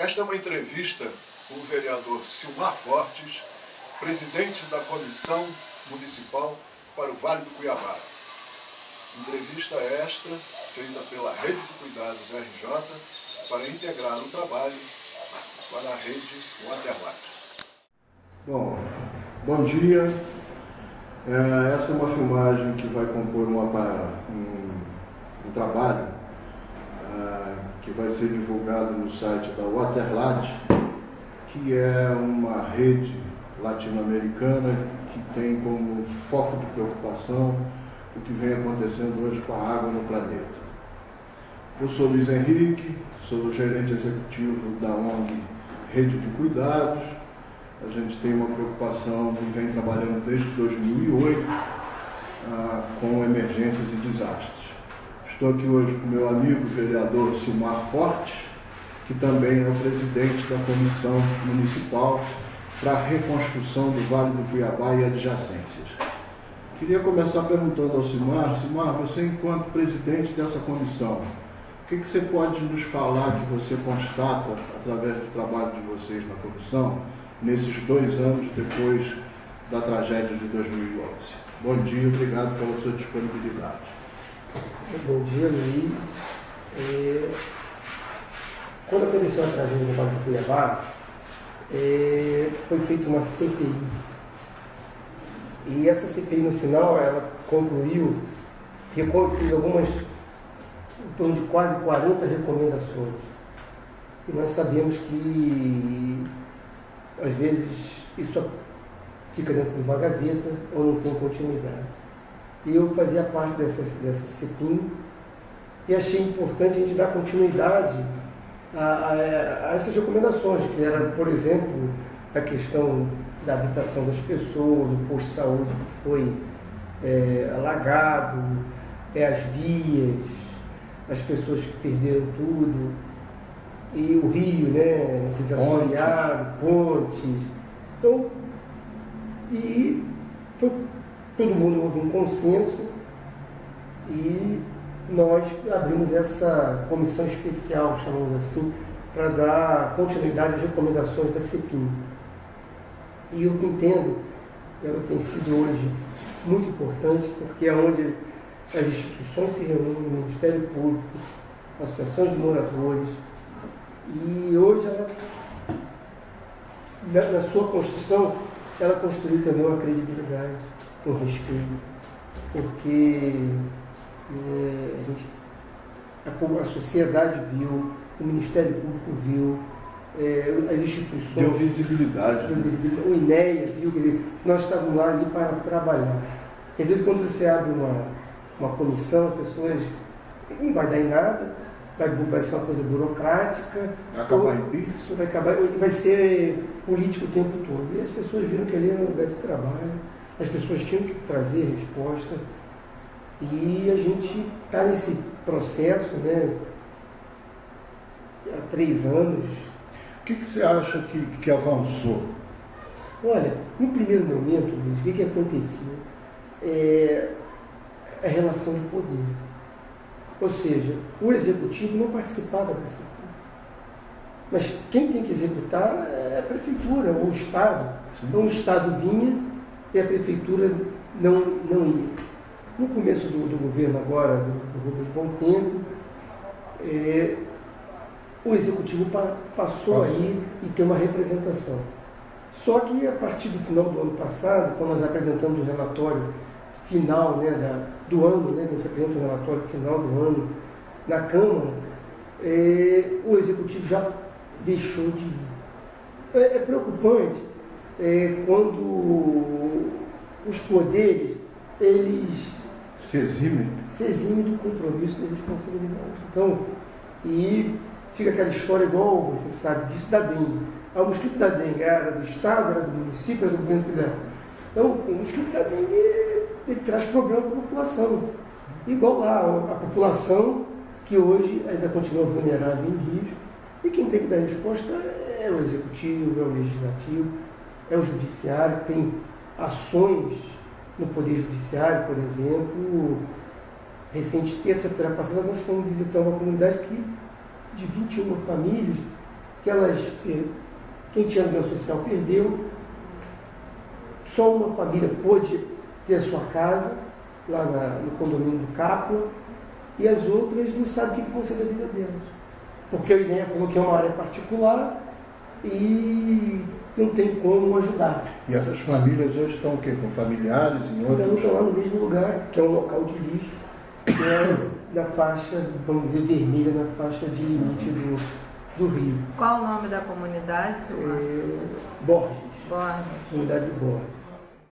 Esta é uma entrevista com o vereador Silmar Fortes, presidente da Comissão Municipal para o Vale do Cuiabá. Entrevista esta feita pela Rede de Cuidados RJ para integrar o trabalho para a rede Waterlat. Bom, bom dia. É, essa é uma filmagem que vai compor uma, um, um trabalho que vai ser divulgado no site da Waterlat, que é uma rede latino-americana que tem como foco de preocupação o que vem acontecendo hoje com a água no planeta. Eu sou Luiz Henrique, sou gerente executivo da ONG Rede de Cuidados. A gente tem uma preocupação e vem trabalhando desde 2008 ah, com emergências e desastres. Estou aqui hoje com meu amigo vereador Silmar Forte, que também é o presidente da Comissão Municipal para a Reconstrução do Vale do Cuiabá e adjacências. Queria começar perguntando ao Silmar, Silmar, você enquanto presidente dessa comissão, o que, que você pode nos falar que você constata através do trabalho de vocês na comissão nesses dois anos depois da tragédia de 2011? Bom dia, obrigado pela sua disponibilidade. Bom dia, Luiz. É, quando aconteceu a tragédia no Vale do Cuiabá, é, foi feita uma CPI. E essa CPI no final, ela concluiu que fez algumas, em torno de quase 40 recomendações. E nós sabemos que, às vezes, isso fica dentro de uma gaveta ou não tem continuidade. E eu fazia parte dessa, dessa CEPIM e achei importante a gente dar continuidade a, a, a, essas recomendações, que era, por exemplo, a questão da habitação das pessoas, do posto de saúde que foi é, alagado, é, as vias, as pessoas que perderam tudo, e o rio, né, desassoreado, pontes. Então, e foi todo mundo houve um consenso e nós abrimos essa comissão especial, chamamos assim, para dar continuidade às recomendações da CEPIM. E eu entendo, ela tem sido hoje muito importante, porque é onde as instituições se reúnem, o Ministério Público, associações de moradores, e hoje ela, na, na sua construção, ela construiu também uma credibilidade com respeito, porque é, a, gente, a, a, sociedade viu, o Ministério Público viu, é, as instituições. Deu visibilidade. Deu visibilidade. O INEA viu, quer dizer, nós estávamos lá ali para trabalhar. Às vezes, quando você abre uma, uma comissão, as pessoas. não vai dar em nada, vai, vai ser uma coisa burocrática. Vai acabar em pizza. Vai, acabar, vai ser político o tempo todo. E as pessoas viram que ali era um lugar de trabalho as pessoas tinham que trazer resposta e a gente está nesse processo né, há três anos. O que, que você acha que, que avançou? Olha, no primeiro momento, Luiz, o que, que aconteceu? É a relação de poder. Ou seja, o executivo não participava dessa mas quem tem que executar é a prefeitura, ou o Estado. Sim. Então o Estado vinha e a prefeitura não, não ia. No começo do, do governo agora, do, do Rubens Bom Tempo, é, o executivo pa, passou aí e tem uma representação. Só que a partir do final do ano passado, quando nós apresentamos o relatório final né, da, do ano, né, a gente apresenta o relatório final do ano na Câmara, é, o executivo já deixou de ir. É, é preocupante é, quando os poderes eles se eximem. se eximem do compromisso da responsabilidade. Então, e fica aquela história igual você sabe disso da dengue. Ah, o mosquito da dengue era do Estado, era do município, era do governo federal. Então, o mosquito da dengue ele traz problema para a população. Igual lá, a população que hoje ainda continua vulnerável em risco. E quem tem que dar resposta é o executivo, é o legislativo é o judiciário, tem ações no Poder Judiciário, por exemplo. Recente terça-feira passada nós fomos visitar uma comunidade que, de 21 famílias que elas, eh, quem tinha bem social perdeu, só uma família pôde ter sua casa, lá na, no condomínio do Capla, e as outras não sabem o que vão ser da vida delas. Porque o INEA falou que é uma área particular e não tem como ajudar. E essas famílias hoje estão o quê? Com familiares em outros? Então estão lá no mesmo lugar, que é um local de lixo, que é na faixa, vamos dizer, vermelha, na faixa de limite do, do rio. Qual o nome da comunidade, Silvana? É, Borges, Borges. comunidade de Borges.